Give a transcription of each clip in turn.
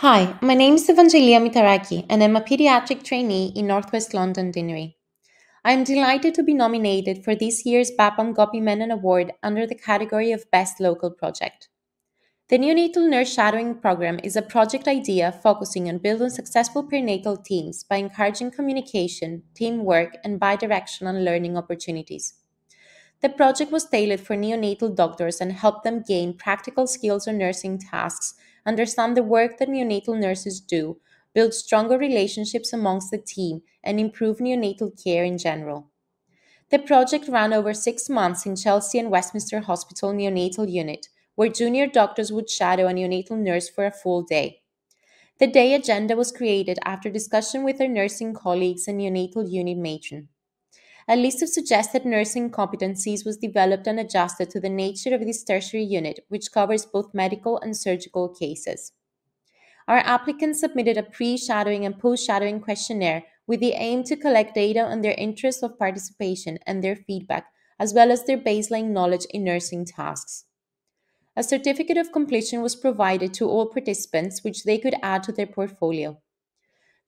Hi, my name is Evangelia Mitaraki, and I'm a pediatric trainee in Northwest London Deanery. I am delighted to be nominated for this year's BAPM Gopi Menon Award under the category of Best Local Project. The Neonatal Nurse Shadowing Program is a project idea focusing on building successful perinatal teams by encouraging communication, teamwork, and bidirectional learning opportunities. The project was tailored for neonatal doctors and helped them gain practical skills on nursing tasks, understand the work that neonatal nurses do, build stronger relationships amongst the team, and improve neonatal care in general. The project ran over six months in Chelsea and Westminster Hospital Neonatal Unit, where junior doctors would shadow a neonatal nurse for a full day. The day agenda was created after discussion with their nursing colleagues and neonatal unit matron. A list of suggested nursing competencies was developed and adjusted to the nature of this tertiary unit, which covers both medical and surgical cases. Our applicants submitted a pre shadowing and post shadowing questionnaire with the aim to collect data on their interest of participation and their feedback, as well as their baseline knowledge in nursing tasks. A certificate of completion was provided to all participants, which they could add to their portfolio.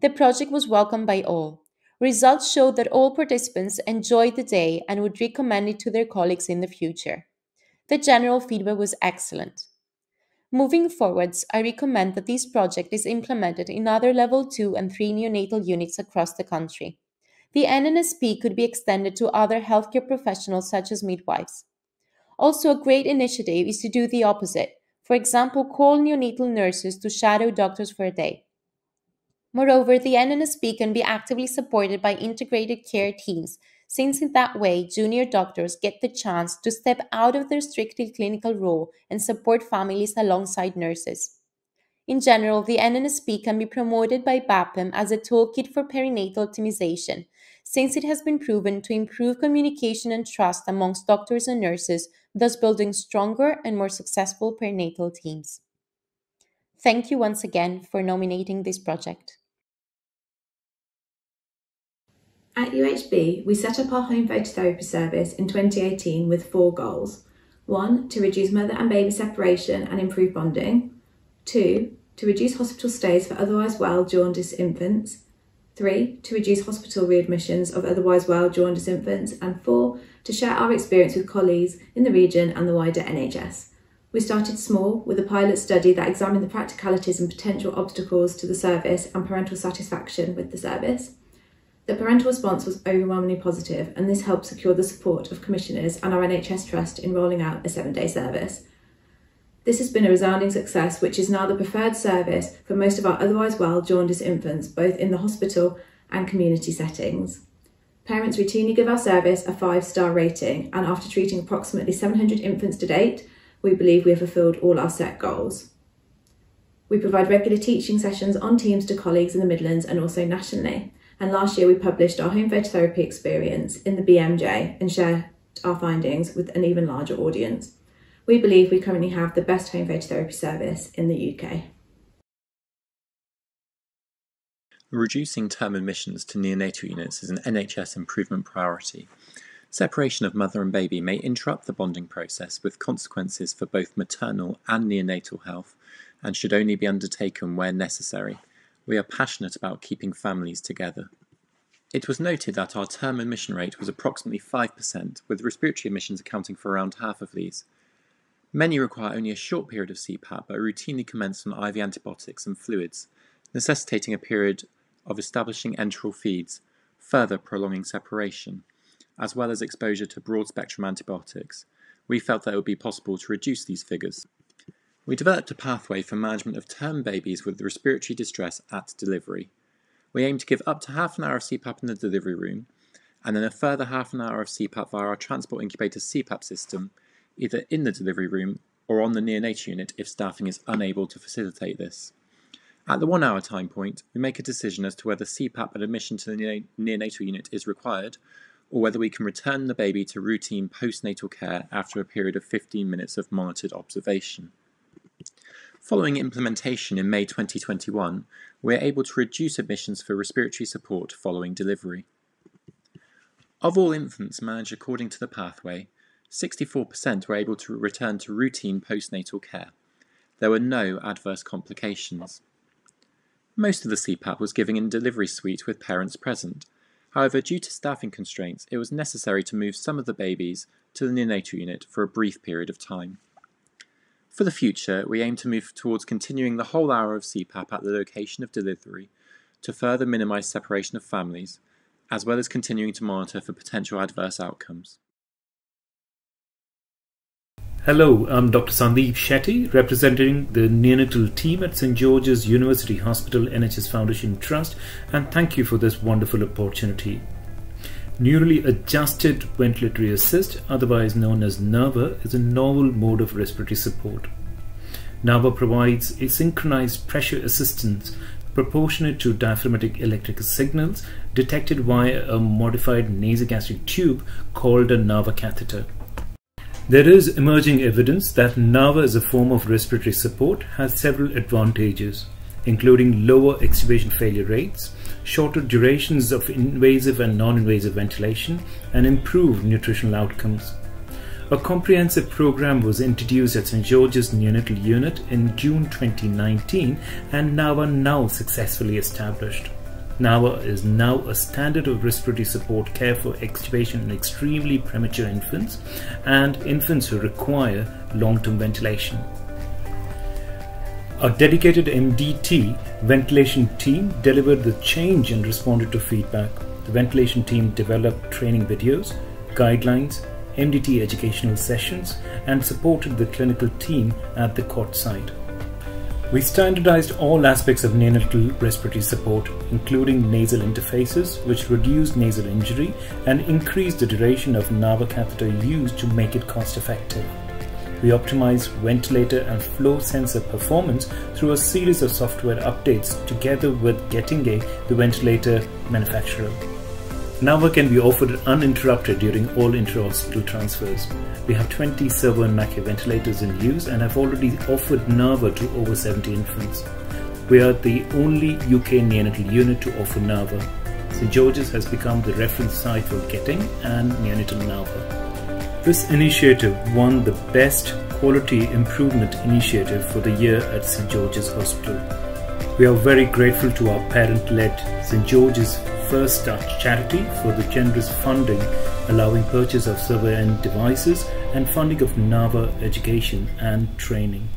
The project was welcomed by all, Results showed that all participants enjoyed the day and would recommend it to their colleagues in the future. The general feedback was excellent. Moving forwards, I recommend that this project is implemented in other level 2 and 3 neonatal units across the country. The NNSP could be extended to other healthcare professionals such as midwives. Also, a great initiative is to do the opposite. For example, call neonatal nurses to shadow doctors for a day. Moreover, the NNSP can be actively supported by integrated care teams, since in that way, junior doctors get the chance to step out of their strictly clinical role and support families alongside nurses. In general, the NNSP can be promoted by BAPM as a toolkit for perinatal optimization, since it has been proven to improve communication and trust amongst doctors and nurses, thus building stronger and more successful perinatal teams. Thank you once again for nominating this project. At UHB, we set up our home phototherapy service in 2018 with four goals. One, to reduce mother and baby separation and improve bonding. Two, to reduce hospital stays for otherwise well jaundiced infants. Three, to reduce hospital readmissions of otherwise well jaundiced infants. And four, to share our experience with colleagues in the region and the wider NHS. We started small with a pilot study that examined the practicalities and potential obstacles to the service and parental satisfaction with the service. The parental response was overwhelmingly positive, and this helped secure the support of commissioners and our NHS Trust in rolling out a seven day service. This has been a resounding success, which is now the preferred service for most of our otherwise well jaundiced infants, both in the hospital and community settings. Parents routinely give our service a five star rating, and after treating approximately 700 infants to date, we believe we have fulfilled all our set goals. We provide regular teaching sessions on Teams to colleagues in the Midlands and also nationally and last year we published our home phototherapy experience in the BMJ and shared our findings with an even larger audience. We believe we currently have the best home phototherapy service in the UK. Reducing term admissions to neonatal units is an NHS improvement priority. Separation of mother and baby may interrupt the bonding process with consequences for both maternal and neonatal health and should only be undertaken where necessary. We are passionate about keeping families together. It was noted that our term admission rate was approximately 5%, with respiratory admissions accounting for around half of these. Many require only a short period of CPAP but are routinely commenced on IV antibiotics and fluids, necessitating a period of establishing enteral feeds, further prolonging separation, as well as exposure to broad spectrum antibiotics. We felt that it would be possible to reduce these figures. We developed a pathway for management of term babies with respiratory distress at delivery. We aim to give up to half an hour of CPAP in the delivery room, and then a further half an hour of CPAP via our transport incubator CPAP system, either in the delivery room or on the neonatal unit if staffing is unable to facilitate this. At the one hour time point, we make a decision as to whether CPAP and admission to the neonatal unit is required, or whether we can return the baby to routine postnatal care after a period of 15 minutes of monitored observation. Following implementation in May 2021, we are able to reduce admissions for respiratory support following delivery. Of all infants managed according to the pathway, 64% were able to return to routine postnatal care. There were no adverse complications. Most of the CPAP was given in delivery suite with parents present. However, due to staffing constraints, it was necessary to move some of the babies to the neonatal unit for a brief period of time. For the future, we aim to move towards continuing the whole hour of CPAP at the location of delivery to further minimise separation of families, as well as continuing to monitor for potential adverse outcomes. Hello, I'm Dr. Sandeep Shetty, representing the neonatal team at St. George's University Hospital NHS Foundation Trust, and thank you for this wonderful opportunity. Neurally adjusted ventilatory assist, otherwise known as NAVA, is a novel mode of respiratory support. NAVA provides a synchronized pressure assistance proportionate to diaphragmatic electrical signals detected via a modified nasogastric tube called a NAVA catheter. There is emerging evidence that NAVA as a form of respiratory support has several advantages, including lower extubation failure rates, shorter durations of invasive and non-invasive ventilation, and improved nutritional outcomes. A comprehensive program was introduced at St. George's Neonatal Unit in June 2019 and NAVA now successfully established. NAVA is now a standard of respiratory support care for extubation in extremely premature infants and infants who require long-term ventilation. A dedicated MDT ventilation team delivered the change and responded to feedback. The ventilation team developed training videos, guidelines, MDT educational sessions, and supported the clinical team at the cot side. We standardized all aspects of neonatal respiratory support, including nasal interfaces, which reduced nasal injury and increased the duration of NAVA catheter use to make it cost effective. We optimize ventilator and flow sensor performance through a series of software updates together with Getinge, the ventilator manufacturer. NAVA can be offered uninterrupted during all intra-hospital transfers. We have 20 servo and Maquet ventilators in use and have already offered NAVA to over 70 infants. We are the only UK neonatal unit to offer NAVA. St George's has become the reference site for getting and neonatal NAVA. This initiative won the Best Quality Improvement Initiative for the year at St George's Hospital. We are very grateful to our parent-led St George's First Touch charity for the generous funding allowing purchase of surveillance devices and funding of NAVA education and training.